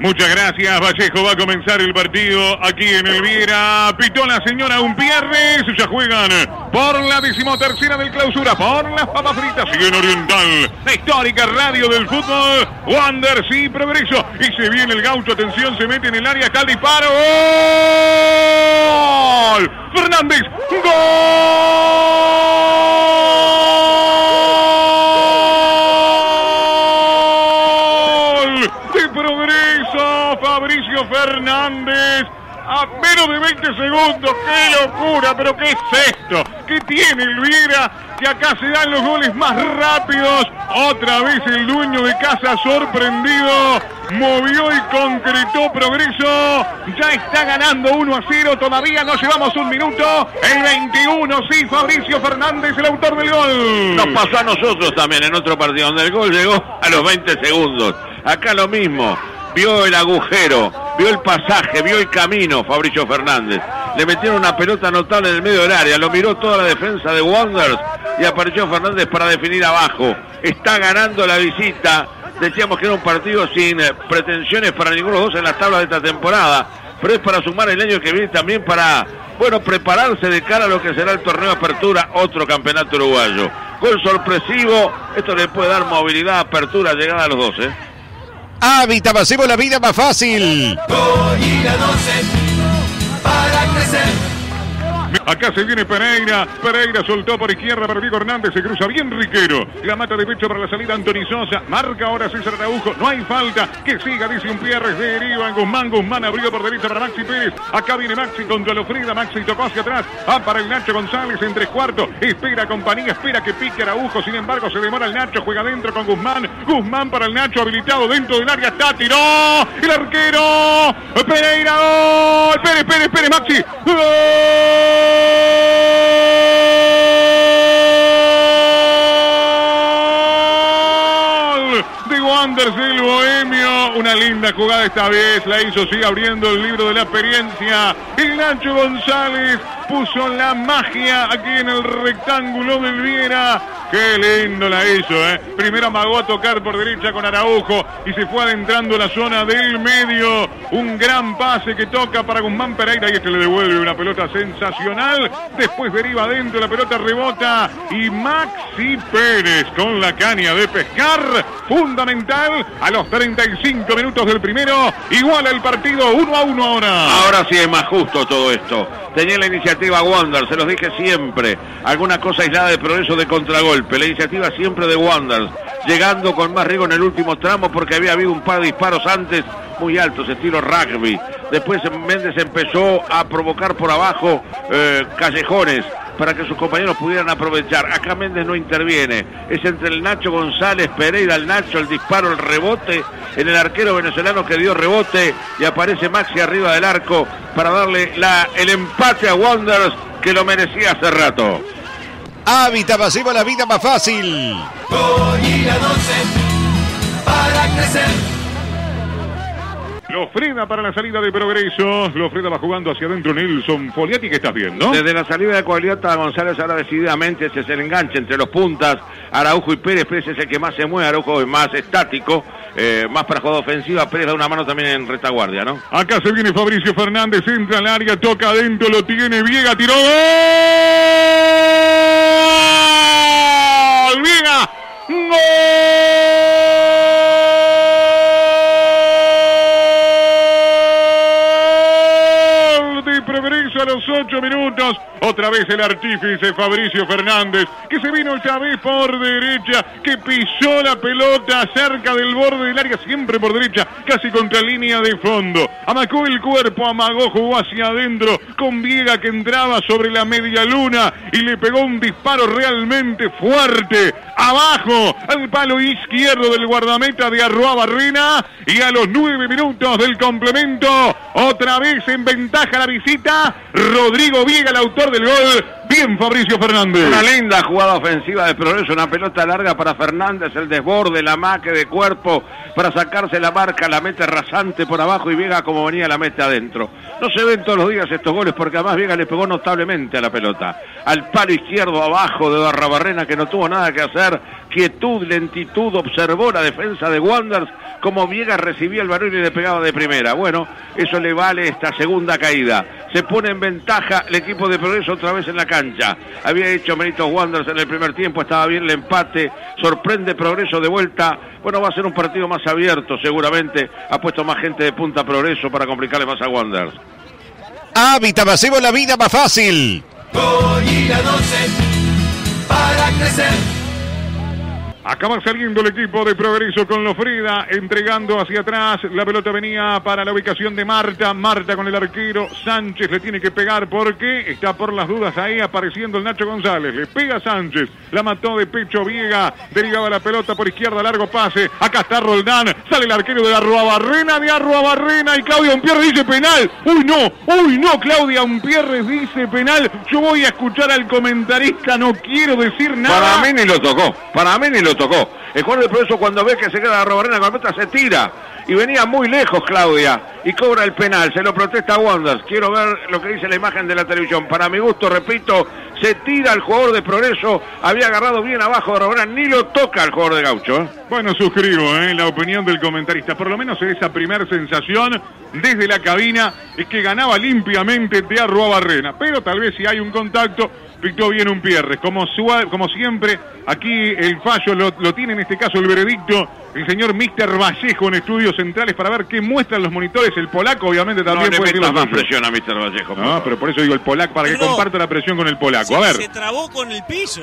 Muchas gracias, Vallejo. Va a comenzar el partido aquí en el Viera. Pitó la señora Umpierres. Ya juegan por la decimotercera del clausura, por las papas fritas. Sigue en Oriental, la histórica radio del fútbol. Wander, sí, progreso. Y se viene el gaucho. Atención, se mete en el área. Acá el disparo. ¡Gol! Fernández. ¡Gol! De progreso, Fabricio Fernández. A menos de 20 segundos, qué locura, pero qué es esto, qué tiene Elvira, que acá se dan los goles más rápidos, otra vez el dueño de casa sorprendido, movió y concretó progreso, ya está ganando 1 a 0, todavía no llevamos un minuto, el 21, sí, Fabricio Fernández, el autor del gol. Nos pasó a nosotros también en otro partido donde el gol llegó a los 20 segundos. Acá lo mismo, vio el agujero, vio el pasaje, vio el camino Fabricio Fernández. Le metieron una pelota notable en el medio del área, lo miró toda la defensa de Wanderers y apareció Fernández para definir abajo. Está ganando la visita. Decíamos que era un partido sin eh, pretensiones para ninguno de los dos en las tablas de esta temporada, pero es para sumar el año que viene también para, bueno, prepararse de cara a lo que será el torneo de apertura, otro campeonato uruguayo. Gol sorpresivo, esto le puede dar movilidad, apertura, llegada a los dos, ¿eh? Hábitat, hacemos la vida más fácil. para crecer. Acá se viene Pereira. Pereira soltó por izquierda para Diego Hernández. Se cruza bien Riquero. La mata de pecho para la salida Antoni Sosa. Marca ahora César Araujo. No hay falta. Que siga, dice un Pierre. Deriva en Guzmán. Guzmán abrió por derecha para Maxi Pérez. Acá viene Maxi contra Lofrida. Maxi tocó hacia atrás. Ah, para el Nacho González en tres cuartos. Espera compañía. Espera que pique Araujo. Sin embargo, se demora el Nacho. Juega dentro con Guzmán. Guzmán para el Nacho. Habilitado dentro del área. Está. Tiró. El arquero. Pereira. Gol. Pérez, Pérez, Pérez. Maxi. Gol de Wanderers del Bohemio. Una linda jugada esta vez. La hizo, sigue abriendo el libro de la experiencia. El Nacho González puso la magia aquí en el rectángulo del Viera. Qué lindo la hizo, ¿eh? Primero amagó a tocar por derecha con Araujo y se fue adentrando la zona del medio. Un gran pase que toca para Guzmán Pereira y este le devuelve una pelota sensacional. Después deriva adentro, la pelota rebota y Maxi Pérez con la caña de pescar. Fundamental a los 35 minutos del primero. Igual el partido 1 a 1 ahora. Ahora sí es más justo todo esto. Tenía la iniciativa Wander, se los dije siempre. Alguna cosa aislada de progreso de contragolpe. La iniciativa siempre de Wander. Llegando con más riesgo en el último tramo porque había habido un par de disparos antes muy altos, estilo rugby. Después Méndez empezó a provocar por abajo eh, callejones para que sus compañeros pudieran aprovechar. Acá Méndez no interviene. Es entre el Nacho González, Pereira, el Nacho, el disparo, el rebote en el arquero venezolano que dio rebote y aparece Maxi arriba del arco para darle la, el empate a Wanderers que lo merecía hace rato. Hábitat, hacemos la vida más fácil. 12 para crecer. Lofreda para la salida de progreso. Lofreda va jugando hacia adentro Nelson Foliati. ¿Qué estás viendo? Desde la salida de Coaliota, González ahora decididamente ese es el enganche entre los puntas. Araujo y Pérez. Pérez es el que más se mueve. Araujo es más estático. eh, más para jugada ofensiva. Pérez da una mano también en retaguardia, ¿no? Acá se viene Fabricio Fernández, entra al área, toca adentro, lo tiene Viega, tiró gol. Gol a los ocho minutos. Otra vez el artífice Fabricio Fernández, que se vino esta vez por derecha, que pisó la pelota cerca del borde del área, siempre por derecha, casi contra línea de fondo. Amacó el cuerpo, amagó, jugó hacia adentro, con Viega que entraba sobre la media luna y le pegó un disparo realmente fuerte. Abajo, al palo izquierdo del guardameta de Arroa Barrena. Y a los nueve minutos del complemento, otra vez en ventaja la visita, Rodrigo Viega, el autor del gol. Bien, Fabricio Fernández. Una linda jugada ofensiva de progreso, una pelota larga para Fernández, el desborde, la maque de cuerpo para sacarse la marca, la mete rasante por abajo y Viega como venía la mete adentro. No se ven todos los días estos goles porque además Viega le pegó notablemente a la pelota. Al palo izquierdo abajo de Barrabarrena que no tuvo nada que hacer, quietud, lentitud, observó la defensa de Wanderers como Viegas recibía el balón y le pegaba de primera. Bueno, eso le vale esta segunda caída. Se pone en ventaja el equipo de Progreso otra vez en la cancha. Había hecho méritos Wanderers en el primer tiempo, estaba bien el empate, sorprende Progreso de vuelta. Bueno, va a ser un partido más abierto seguramente. Ha puesto más gente de punta Progreso para complicarle más a Wanderers. Hábitat Pasivo, la vida más fácil. Goya 12 para crecer. Acaba saliendo el equipo de Progreso con Lofrida, entregando hacia atrás. La pelota venía para la ubicación de Marta. Marta con el arquero. Sánchez le tiene que pegar porque está por las dudas ahí apareciendo el Nacho González. Le pega Sánchez. La mató de pecho Viega. Derivaba la pelota por izquierda. Largo pase. Acá está Roldán. Sale el arquero de Arruabarrena. De Arruabarrena. Y Claudia Umpierre dice penal. Uy, no. Uy, no. Claudia Umpierre dice penal. Yo voy a escuchar al comentarista. No quiero decir nada. Para mí ni lo tocó. Para mí ni lo tocó. El jugador de Progreso cuando ve que se queda Robarena con la se tira. Y venía muy lejos Claudia. Y cobra el penal. Se lo protesta Wonders. Quiero ver lo que dice la imagen de la televisión. Para mi gusto, repito, se tira el jugador de Progreso. Había agarrado bien abajo de Robarena. Ni lo toca el jugador de Gaucho. ¿eh? Bueno, suscribo ¿eh? la opinión del comentarista. Por lo menos esa primera sensación desde la cabina es que ganaba limpiamente de Arruabarrena. Pero tal vez si hay un contacto, pictó bien un Pierres. Como, como siempre, aquí el fallo lo, lo tiene en este caso el veredicto el señor Mister Vallejo en estudios centrales para ver qué muestran los monitores. El polaco, obviamente, No también le puede lo más presión a Mr. Vallejo. por No, pero por eso digo el polaco, para que No. comparta la presión con el polaco. Se, A ver, se trabó con el piso.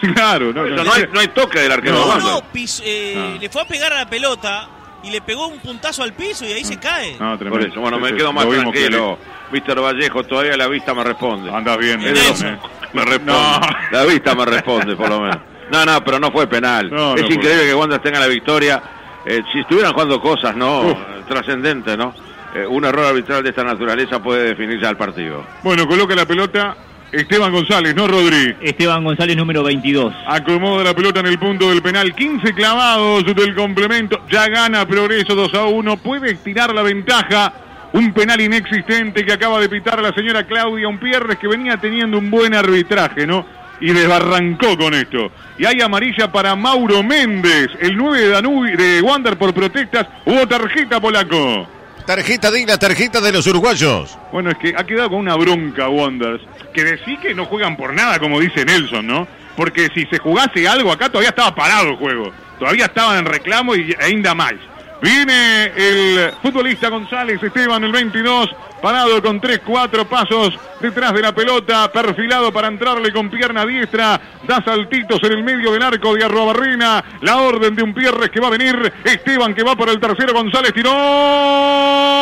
sí, claro. No, no, no, hay, no hay toque del arquero No, No, Wanderers. no, pis- eh, le fue a pegar a la pelota y le pegó un puntazo al piso y ahí se cae. no, Por tremendo. eso, bueno, me Sí, quedo más tranquilo. Mr. Vallejo, todavía la vista me responde. que- Andas bien. En eso. eh. Me responde. No. La vista me responde, por lo menos. No, no, pero no fue penal. No, es no increíble fue. que Wanderers tenga la victoria. Eh, si estuvieran jugando cosas, ¿no? Uf. Trascendentes, ¿no? Eh, un error arbitral de esta naturaleza puede definir ya el partido. Bueno, coloca la pelota Esteban González, no Rodríguez. Esteban González número 22. Acomoda la pelota en el punto del penal. 15 clavados del complemento. Ya gana Progreso 2 a 1. Puede estirar la ventaja. Un penal inexistente que acaba de pitar la señora Claudia Umpierres que venía teniendo un buen arbitraje, ¿no? Y desbarrancó con esto. Y hay amarilla para Mauro Méndez, el 9 de Danubio, de Wander por protestas. Hubo tarjeta polaco. Tarjeta la tarjeta de los uruguayos. Bueno, es que ha quedado con una bronca Wonders. Que decir que no juegan por nada, como dice Nelson, ¿no? Porque si se jugase algo acá, todavía estaba parado el juego. Todavía estaban en reclamo y ainda más. Viene el futbolista González Esteban, el 22, parado con 3-4 pasos detrás de la pelota, perfilado para entrarle con pierna diestra, da saltitos en el medio del arco de Arrobarrena, la orden de un Pierres que va a venir, Esteban que va por el tercero, González tiró.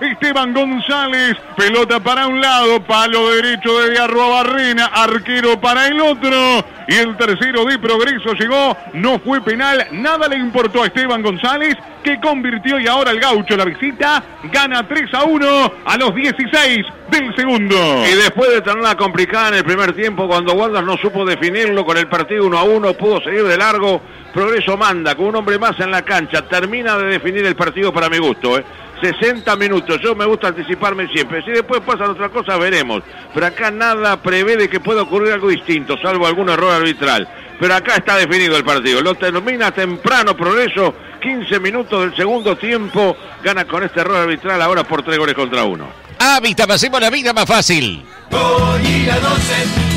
Esteban González, pelota para un lado, palo derecho de Arrobarrena, arquero para el otro, y el tercero de progreso llegó, no fue penal, nada le importó a Esteban González, que convirtió y ahora el gaucho la visita, gana 3 a 1 a los 16 del segundo. Y después de tenerla complicada en el primer tiempo, cuando Wanderers no supo definirlo con el partido 1 a 1, pudo seguir de largo. Progreso manda con un hombre más en la cancha. Termina de definir el partido para mi gusto. ¿eh? 60 minutos. Yo me gusta anticiparme siempre. Si después pasan otras cosas, veremos. Pero acá nada prevé de que pueda ocurrir algo distinto, salvo algún error arbitral. Pero acá está definido el partido. Lo termina temprano Progreso. 15 minutos del segundo tiempo. Gana con este error arbitral ahora por tres goles contra uno. Hábitat Pasivo, la vida más fácil. 12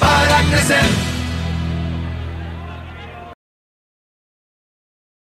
para crecer.